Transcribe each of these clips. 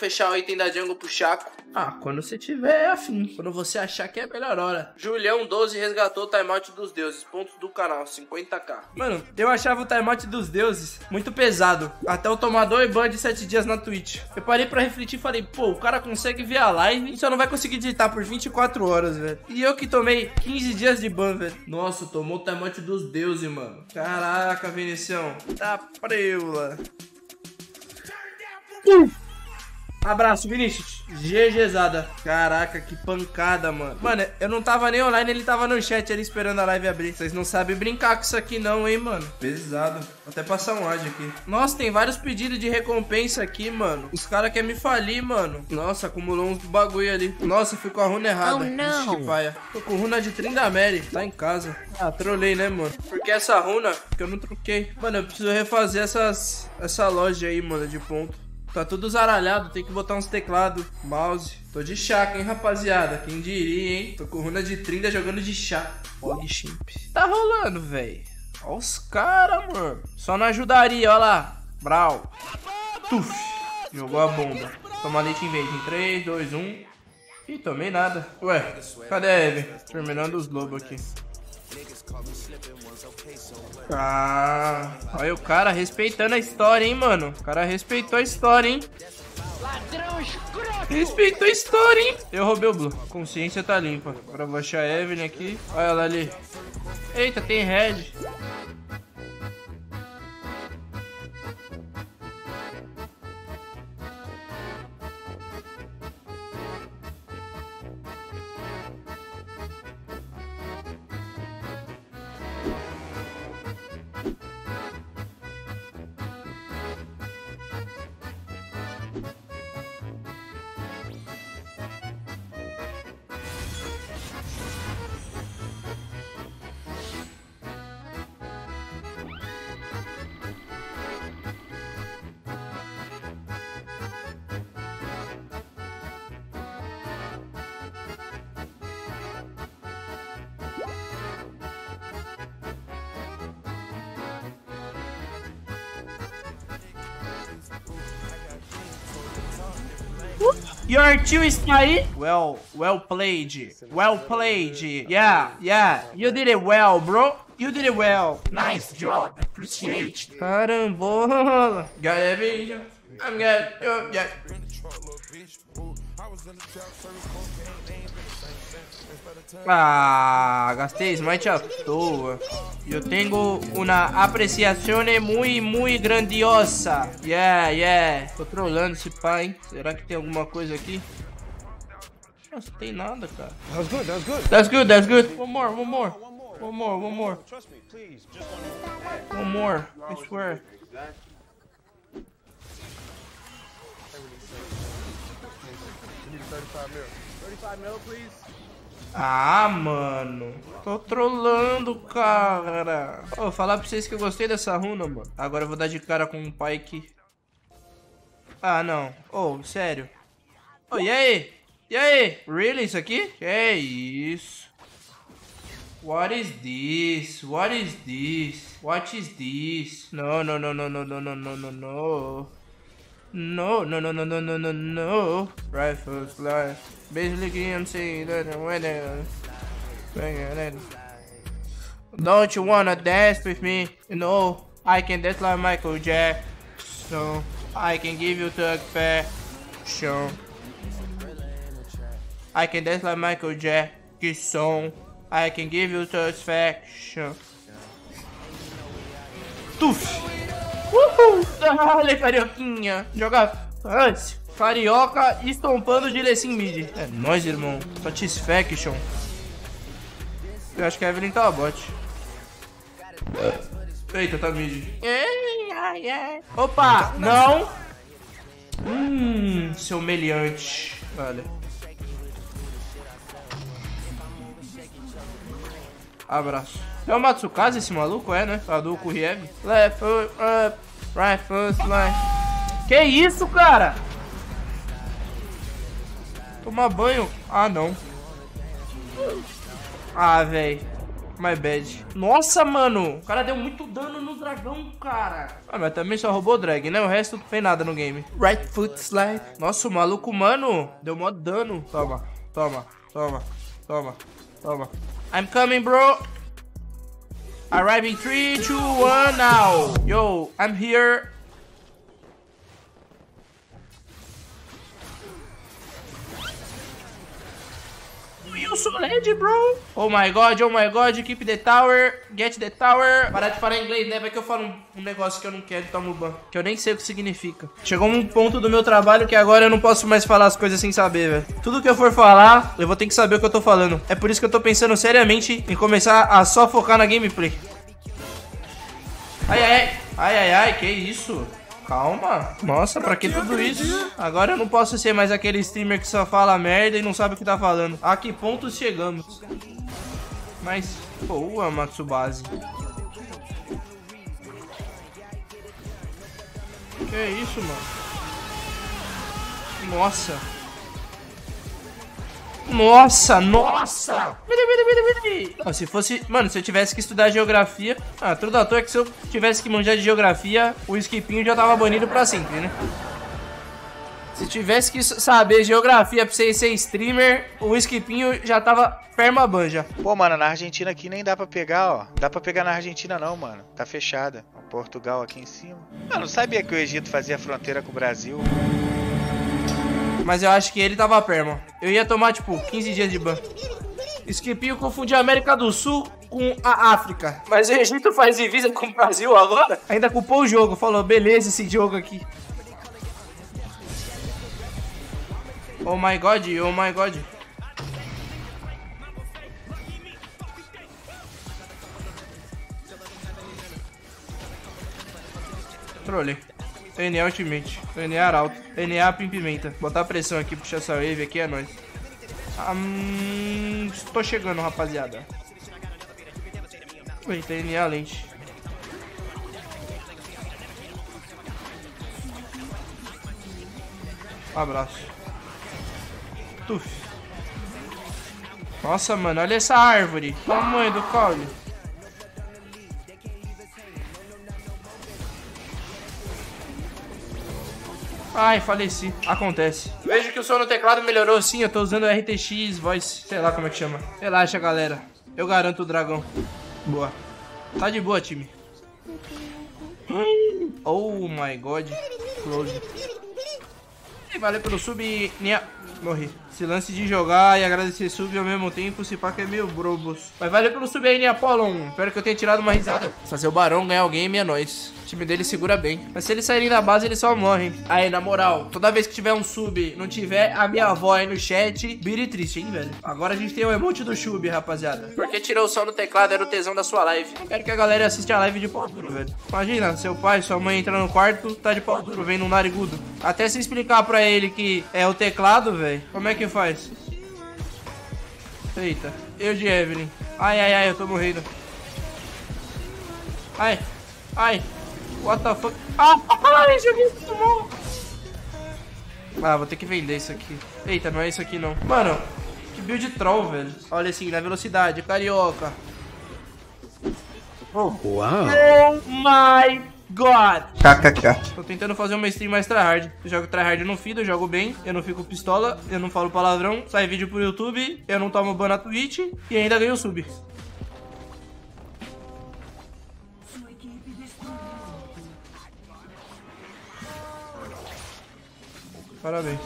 fechar o item da jungle pro Chaco? Ah, quando você tiver afim. Quando você achar que é a melhor hora. Julião 12 resgatou o timeout dos deuses. Pontos do canal, 50k. Mano, eu achava o timeout dos deuses muito pesado. Até eu tomar dois ban de 7 dias na Twitch. Eu parei pra refletir e falei, pô, o cara consegue ver a live e só não vai conseguir digitar por 24 horas, velho. E eu que tomei 15 dias de ban, velho. Nossa, tomou o timeout dos deuses, mano. Caraca, Vinicião. Tá preula. Uh! Abraço, Vinícius. GGzada. Caraca, que pancada, mano. Mano, eu não tava nem online, ele tava no chat ali esperando a live abrir. Vocês não sabem brincar com isso aqui não, hein, mano. Pesado. Vou até passar um áudio aqui. Nossa, tem vários pedidos de recompensa aqui, mano. Os caras querem me falir, mano. Nossa, acumulou uns bagulho ali. Nossa, fui com a runa errada. Oh, não. Ixi, que paia. Tô com runa de Trindamere. Tá em casa. Ah, trolei, né, mano? Porque essa runa, que eu não troquei. Mano, eu preciso refazer essas, essa loja aí, mano, de ponto. Tá tudo zaralhado, tem que botar uns teclados, mouse. Tô de chaca, hein, rapaziada. Quem diria, hein? Tô com runa de 30 jogando de chá. Olha, chimp. Tá rolando, velho. Olha os caras, mano. Só não ajudaria, ó lá. Brau. Tuf. Jogou a bomba. Toma leite em vez. Em 3, 2, 1. Ih, tomei nada. Ué, cadê a Eve? Terminando os lobos aqui. Ah, olha o cara respeitando a história, hein, mano. O cara respeitou a história, hein. Respeitou a história, hein. Eu roubei o Blue. Consciência tá limpa. Agora eu vou achar a Evelyn aqui. Olha ela ali. Eita, tem Red. Your two is aí. Well, well played. Well played. Yeah, yeah. You did it well, bro. You did it well. Nice job. Appreciate. Carambola. Got every. I'm good. Oh, yeah. Ah, gastei smite à toa. Eu tenho uma apreciação muito, muito grandiosa. Yeah, yeah. Tô trolando esse pai, hein? Será que tem alguma coisa aqui? Nossa, tem nada, cara. That was good. That was good. That's good, that's good. One more, one more. One more, one more. Trust me, please. Just One more. I swear. you need 35 mil. 35 mil, please. Ah, mano. Tô trolando, cara. Vou falar pra vocês que eu gostei dessa runa, mano. Agora eu vou dar de cara com um aqui. Ah, não. Ô, sério. Ô, e aí? E aí? Really, isso aqui? Que isso? What is this? What is this? What is this? No, no, no, no, no, no, no, no, no, no. No, no, no, no, no, no, no, no. Right first line. Basically, I'm saying that when Don't you wanna dance with me? Know, I can dance like Michael Jackson. I can give you the fashion. I can dance like Michael Jackson. I can give you satisfaction. Tuf! Uhul! Dale, carioquinha! Joga antes. Carioca estompando de Lecim Mid. É nóis, irmão. Satisfaction. Eu acho que a Evelyn tá a bot. Eita, tá mid. Opa! Não! Hum, seu meliante. Olha. Abraço. É o Matsukaze esse maluco, é, né? Hadouken Riev. Left foot up, right foot line. Que isso, cara? Tomar banho? Ah, não. Ah, véi. My bad. Nossa, mano. O cara deu muito dano no dragão, cara. Ah, mas também só roubou o drag, né? O resto não fez nada no game. Right foot slide. Nossa, o maluco, mano. Deu mó dano. Toma, toma, toma, toma, toma. I'm coming, bro. Arriving 3, 2, 1 now. Yo, I'm here. Eu sou LED, bro. Oh my god, oh my god, keep the tower, get the tower. Parar de falar inglês, né? Vai que eu falo um, um negócio que eu não quero e tomo ban. Que eu nem sei o que significa. Chegou um ponto do meu trabalho que agora eu não posso mais falar as coisas sem saber, velho. Tudo que eu for falar, eu vou ter que saber o que eu tô falando. É por isso que eu tô pensando seriamente em começar a só focar na gameplay. Ai, ai, ai. Ai, ai, que isso? Calma. Nossa, pra que tudo isso? Agora eu não posso ser mais aquele streamer que só fala merda e não sabe o que tá falando. A que ponto chegamos? Mas, boa, Matsubase. Que isso, mano? Nossa. Nossa, nossa! se fosse. Mano, se eu tivesse que estudar geografia. Ah, tudo à toa é que se eu tivesse que manjar de geografia, o skipinho já tava banido pra sempre, né? Se tivesse que saber geografia pra você ser streamer, o skipinho já tava permabanja. Pô, mano, na Argentina aqui nem dá pra pegar, ó. Dá pra pegar na Argentina não, mano. Tá fechada. Portugal aqui em cima. Mano, sabia que o Egito fazia fronteira com o Brasil? Mas eu acho que ele tava perma. Eu ia tomar, tipo, 15 dias de ban. Skipinho confundiu a América do Sul com a África. Mas o Egito faz divisa com o Brasil agora? Ainda culpou o jogo. Falou, beleza esse jogo aqui. Oh my god, oh my god. Trolei. NA Ultimate. NA Arauto. NA Pimpimenta. Botar pressão aqui, puxar essa wave aqui é nóis. Hum, estou chegando, rapaziada. Eita, NA lente. abraço. Tuf. Nossa, mano, olha essa árvore. Tamanho do caule. Ai, faleci. Acontece. Vejo que o som no teclado melhorou sim. Eu tô usando o RTX Voice. Sei lá como é que chama. Relaxa, galera. Eu garanto o dragão. Boa. Tá de boa, time. Oh my god. Close. Valeu pelo sub. Morri. Esse lance de jogar e agradecer sub ao mesmo tempo, se pá que é meio brobos. Mas valeu pelo sub aí, né, Apollon? Espero que eu tenha tirado uma risada. Fazer o Barão ganhar o game é nóis. O time dele segura bem. Mas se eles saírem da base, eles só morrem. Aí, na moral, toda vez que tiver um sub, não tiver a minha avó aí no chat, vire triste, hein, velho? Agora a gente tem o emote do sub, rapaziada. Porque tirou o som do teclado, era o tesão da sua live. Quero que a galera assista a live de pau duro, velho. Imagina, seu pai, sua mãe entra no quarto, tá de pau duro, vendo um narigudo. Até se explicar pra ele que é o teclado, velho, como é que faz? Eita, eu de Evelyn. Ai, ai, ai, eu tô morrendo. Ai, ai. What the fuck? Ah, ai, joguei bom. Ah, vou ter que vender isso aqui. Eita, não é isso aqui não. Mano, que build troll, velho. Olha assim, na velocidade, carioca. Oh, uau. Oh my God! KKK. Tô tentando fazer uma stream mais tryhard. Eu jogo tryhard no feed, eu jogo bem, eu não fico pistola, eu não falo palavrão, sai vídeo pro YouTube, eu não tomo ban na Twitch e ainda ganho sub. Parabéns.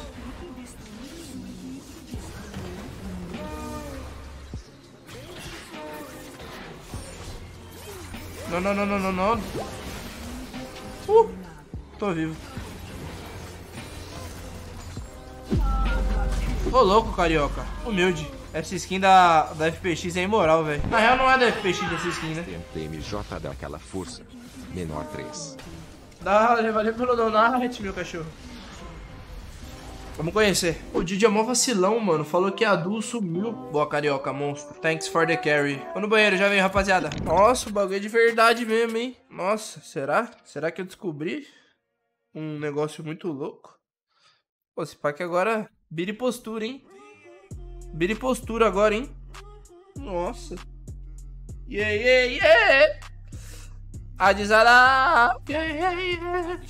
Não, não, não, não, não, não. Uh, tô vivo. Ô louco, carioca. Humilde. Essa skin da, da FPX é imoral, velho. Na real não é da FPX essa skin, né? TMJ daquela força. Menor 3. Dá, valeu pelo donate, meu cachorro. Vamos conhecer. O Didi é mó vacilão, mano. Falou que a Du sumiu. Boa, carioca, monstro. Thanks for the carry. Vou no banheiro, já vem, rapaziada. Nossa, o bagulho é de verdade mesmo, hein? Nossa, será? Será que eu descobri um negócio muito louco? Pô, se pá que agora... Biri postura, hein? Biri postura agora, hein? Nossa. Yeah, yeah, yeah. Adizara. Yeah, yeah, yeah.